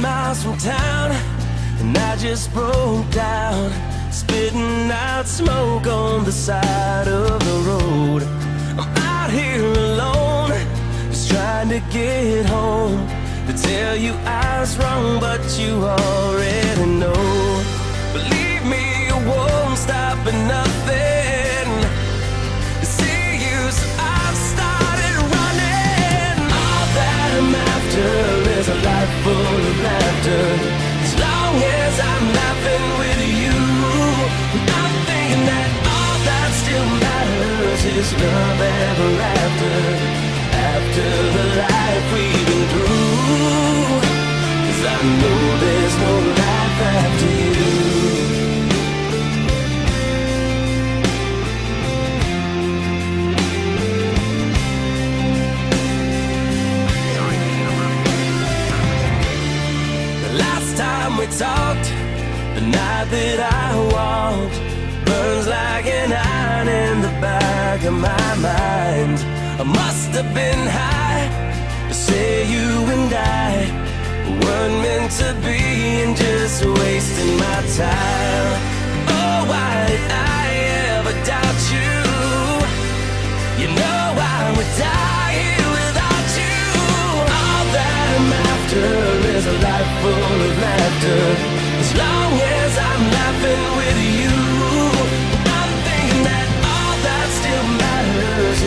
miles from town, and I just broke down, spitting out smoke on the side of the road. I'm out here alone, just trying to get home. To tell you I was wrong, but you already know. Is love ever after. After the life we've been through, 'Cause I know there's no life after you. The last time we talked, the night that I walked, burns like an iron in the back of my mind. I must have been high to say you and I weren't meant to be and just wasting my time.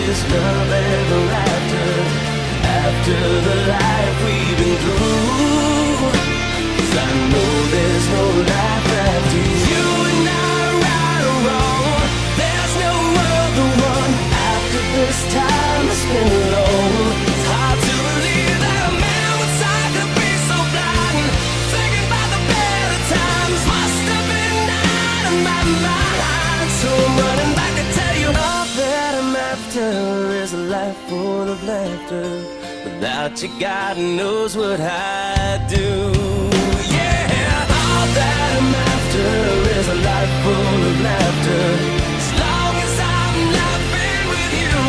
Matters is love ever life full of laughter. Without you, God knows what I'd do. Yeah, all that I'm after is a life full of laughter. As long as I'm laughing with you,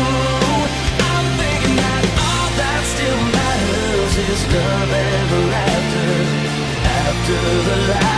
I'm thinking that all that still matters is love ever after. After the life